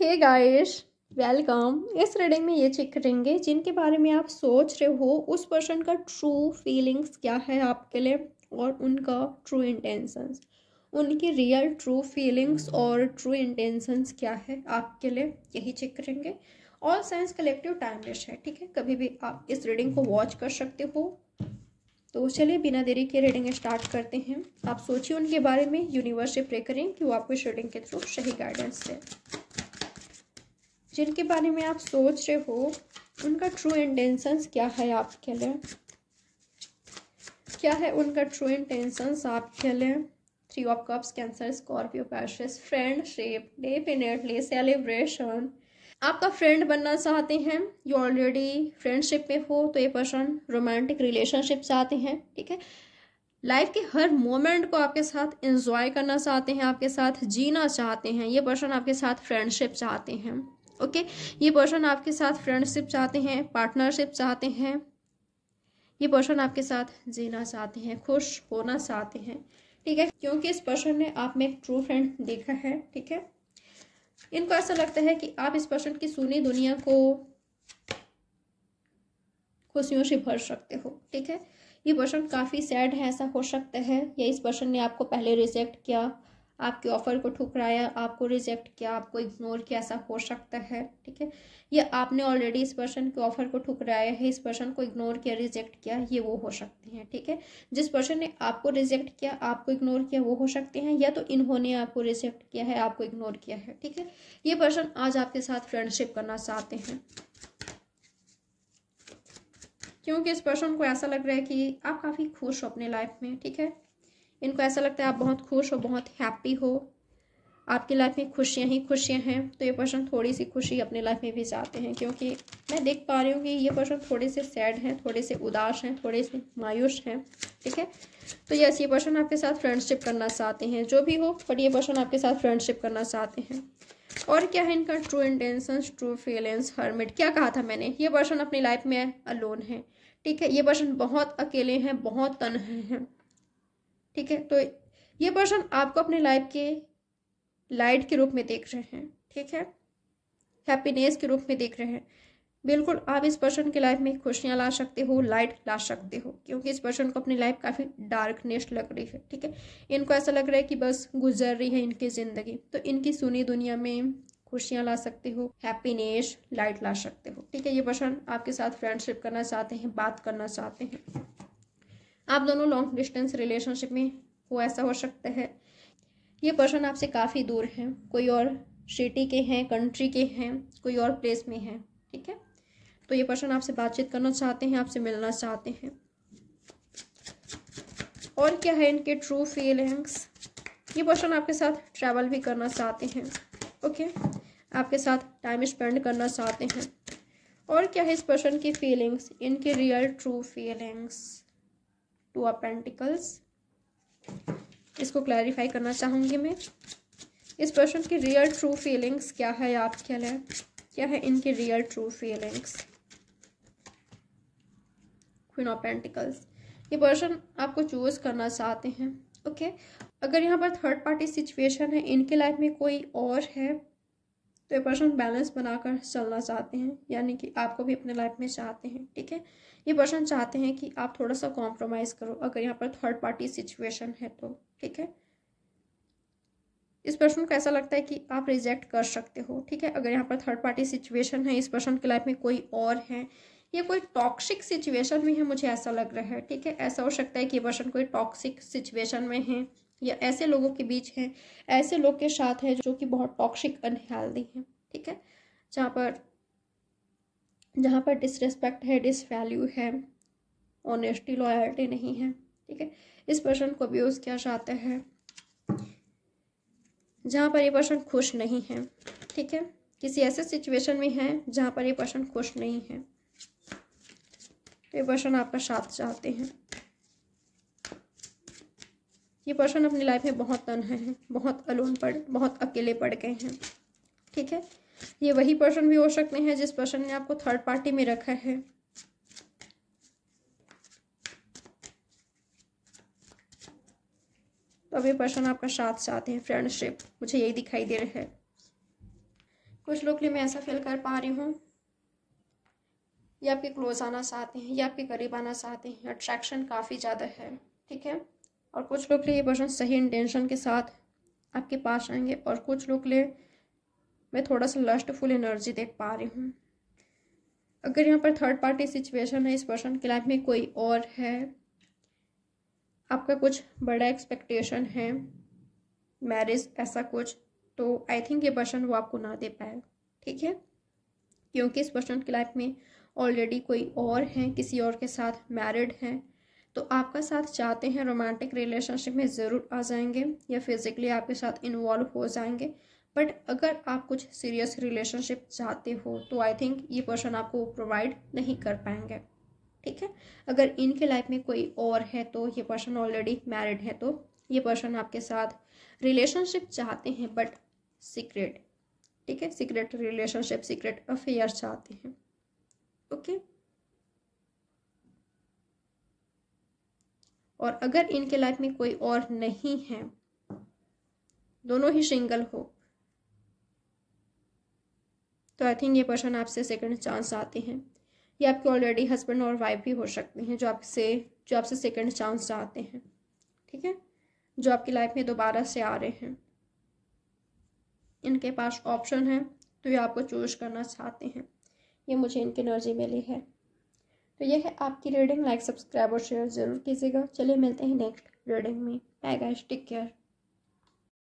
हे guys welcome इस reading में ये चेक करेंगे जिनके बारे में आप सोच रहे हो, उस पर्सन का ट्रू फीलिंग्स क्या है आपके लिए और उनका ट्रू इंटेंशंस उनकी रियल ट्रू फीलिंग्स और ट्रू इंटेंशंस क्या है आपके लिए? यही चेक करेंगे ऑल साइंस कलेक्टिव टाइमलेस है, ठीक है? कभी भी आप इस रीडिंग को वॉच कर सकते हो। तो चलिए बिना देरी के रीडिंग स्टार्ट करते हैं। आप सोचिए उनके बारे में यूनिवर्स से प्रे करें कि वो आपको इस रीडिंग के थ्रू सही गाइडेंस दें। जिनके बारे में आप सोच रहे हो, उनका ट्रू इंटेंशंस क्या है आपके लिए? क्या है उनका ट्रू इंटेंशंस आपके लिए? Three of cups Cancer Scorpio Pisces friendship definitely celebration आपका फ्रेंड बनना चाहते हैं यू ऑलरेडी फ्रेंडशिप में हो तो ये पर्सन रोमांटिक रिलेशनशिप चाहते हैं, ठीक है? लाइफ के हर मोमेंट को आपके साथ एंजॉय करना चाहते हैं, आपके साथ जीना चाहते हैं, ये पर्सन आपके साथ फ्रेंडशिप चाहते हैं। ओके? ये पर्सन आपके साथ फ्रेंडशिप चाहते हैं पार्टनरशिप चाहते हैं। ये पर्सन आपके साथ जीना चाहते हैं, खुश होना चाहते हैं, ठीक है? क्योंकि इस पर्सन ने आप में एक ट्रू फ्रेंड देखा है, ठीक है? इनको ऐसा लगता है कि आप इस पर्सन की सुनी दुनिया को खुशियों से भर सकते हो, ठीक है? ये पर्सन काफ़ी सैड है, ऐसा हो सकता है, या इस पर्सन ने आपको पहले रिजेक्ट किया आपके ऑफ़र को ठुकराया, आपको रिजेक्ट किया, आपको इग्नोर किया, ऐसा हो सकता है, ठीक है? या आपने ऑलरेडी इस पर्सन के ऑफ़र को ठुकराया है, इस पर्सन को इग्नोर किया रिजेक्ट किया, ये वो हो सकते हैं, ठीक है? थीके? जिस पर्सन ने आपको रिजेक्ट किया, आपको इग्नोर किया, वो हो सकते हैं, या तो इन्होंने आपको रिजेक्ट किया है, आपको इग्नोर किया है, ठीक है? ये पर्सन आज आपके साथ फ्रेंडशिप करना चाहते हैं। क्योंकि इस पर्सन को ऐसा लग रहा है कि आप काफ़ी खुश हो अपने लाइफ में, ठीक है? इनको ऐसा लगता है आप बहुत खुश हो, बहुत हैप्पी हो। आपकी लाइफ में खुशियाँ ही खुशियाँ हैं। तो ये पर्सन थोड़ी सी खुशी अपनी लाइफ में भी चाहते हैं क्योंकि मैं देख पा रही हूँ कि ये पर्सन थोड़े से सैड हैं थोड़े से उदास हैं थोड़े से मायूस हैं, ठीक है? तो यस ये पर्सन आपके साथ फ्रेंडशिप करना चाहते हैं, जो भी हो बट ये पर्सन आपके साथ फ्रेंडशिप करना चाहते हैं। और क्या है इनका true intention true feelings hermit क्या कहा था मैंने? ये पर्सन अपनी लाइफ में अलोन है, ठीक है? ये पर्सन बहुत अकेले हैं, बहुत तनहे हैं। ठीक है? तो ये पर्सन आपको अपने लाइफ के लाइट के रूप में देख रहे हैं, ठीक है? हैप्पीनेस के रूप में देख रहे हैं। बिल्कुल, आप इस पर्सन के लाइफ में खुशियाँ ला सकते हो लाइट ला सकते हो, क्योंकि इस पर्सन को अपनी लाइफ काफ़ी डार्कनेस लग रही है, ठीक है? इनको ऐसा लग रहा है कि बस गुजर रही है इनकी ज़िंदगी। तो इनकी सुनी दुनिया में खुशियाँ ला सकते हो हैप्पीनेस लाइट ला सकते हो, ठीक है? ये पर्सन आपके साथ फ्रेंडशिप करना चाहते हैं, बात करना चाहते हैं। आप दोनों लॉन्ग डिस्टेंस रिलेशनशिप में हो, ऐसा हो सकता है। ये पर्सन आपसे काफ़ी दूर हैं, कोई और सिटी के हैं कंट्री के हैं, कोई और प्लेस में हैं, ठीक है? तो ये पर्सन आपसे बातचीत करना चाहते हैं, आपसे मिलना चाहते हैं। और क्या है इनके ट्रू फीलिंग्स ये पर्सन आपके साथ ट्रैवल भी करना चाहते हैं ओके आपके साथ टाइम स्पेंड करना चाहते हैं। और क्या है इस पर्सन की फीलिंग्स इनकी real true feelings two of pentacles इसको क्लैरिफाई करना चाहूँगी मैं। इस पर्सन की रियल ट्रू फीलिंग्स क्या है आपके लिए क्या है इनकी real true feelings queen of pentacles ये पर्सन आपको चूज़ करना चाहते हैं ओके okay? अगर यहाँ पर थर्ड पार्टी सिचुएशन है, इनके लाइफ में कोई और है तो ये पर्सन बैलेंस बनाकर चलना चाहते हैं, यानी कि आपको भी अपने लाइफ में चाहते हैं, ठीक है? ये पर्सन चाहते हैं कि आप थोड़ा सा कॉम्प्रोमाइज़ करो, अगर यहाँ पर थर्ड पार्टी सिचुएशन है तो ठीक है? इस पर्सन को ऐसा लगता है कि आप रिजेक्ट कर सकते हो, ठीक है? अगर यहाँ पर थर्ड पार्टी सिचुएशन है, इस पर्सन की लाइफ में कोई और है, या कोई टॉक्सिक सिचुएशन में है, मुझे ऐसा लग रहा है, ठीक है? ऐसा हो सकता है कि ये पर्सन कोई टॉक्सिक सिचुएशन में है। या ऐसे लोगों के बीच हैं, ऐसे लोग के साथ है जो कि बहुत टॉक्सिक अनहेल्दी हैं, ठीक है? जहाँ पर जहाँ पर डिसरिस्पेक्ट है डिसवैल्यू है ऑनेस्टी लॉयल्टी नहीं है, ठीक है? इस पर्सन को अब्यूज़ किया जाता है, जहाँ पर ये पर्सन खुश नहीं है, ठीक है? किसी ऐसे सिचुएशन में है जहाँ पर ये पर्सन खुश नहीं है, ये पर्सन आपका साथ चाहते हैं। ये पर्सन अपनी लाइफ में बहुत तनहा है, बहुत अलोन पड़, बहुत अकेले पड़ गए हैं। ठीक है? ये वही पर्सन भी हो सकते हैं जिस पर्सन ने आपको थर्ड पार्टी में रखा है। तो अब ये पर्सन आपका साथ साथ है फ्रेंडशिप मुझे यही दिखाई दे रहा है। कुछ लोग लिए मैं ऐसा फील कर पा रही हूँ। ये आपके क्लोज आना चाहते हैं, या आपके करीब आना चाहते हैं अट्रैक्शन काफ़ी ज़्यादा है। ठीक है? और कुछ लोग के लिए ये पर्सन सही इंटेंशन के साथ आपके पास आएँगे और कुछ लोग लिए मैं थोड़ा सा लस्टफुल एनर्जी देख पा रही हूँ। अगर यहाँ पर थर्ड पार्टी सिचुएशन है, इस पर्सन की लाइफ में कोई और है, आपका कुछ बड़ा एक्सपेक्टेशन है मैरिज ऐसा कुछ तो आई थिंक ये पर्सन वो आपको ना दे पाए, ठीक है? क्योंकि इस पर्सन की लाइफ में ऑलरेडी कोई और है, किसी और के साथ मैरिड हैं तो आपका साथ चाहते हैं रोमांटिक रिलेशनशिप में ज़रूर आ जाएँगे या फिज़िकली आपके साथ इन्वॉल्व हो जाएँगे। बट अगर आप कुछ सीरियस रिलेशनशिप चाहते हो तो आई थिंक ये पर्सन आपको प्रोवाइड नहीं कर पाएँगे। ठीक है? अगर इनके लाइफ में कोई और है तो ये पर्सन ऑलरेडी मैरिड है तो ये पर्सन आपके साथ रिलेशनशिप चाहते हैं बट सीक्रेट ठीक है? सीक्रेट रिलेशनशिप सीक्रेट अफेयर चाहते हैं। ओके और अगर इनके लाइफ में कोई और नहीं है, दोनों ही सिंगल हो तो आई थिंक ये पर्सन आपसे सेकंड चांस आते हैं। ये आपके ऑलरेडी हस्बैंड और वाइफ भी हो सकते हैं, जो आपसे जो आपसे सेकंड चांस चाहते हैं, ठीक है? जो आपकी लाइफ में दोबारा से आ रहे हैं। इनके पास ऑप्शन है तो ये आपको चूज़ करना चाहते हैं। ये मुझे इनकी एनर्जी मिली है। तो यह है आपकी रीडिंग लाइक सब्सक्राइब और शेयर ज़रूर कीजिएगा। चलिए मिलते हैं नेक्स्ट रीडिंग में। Bye guys take care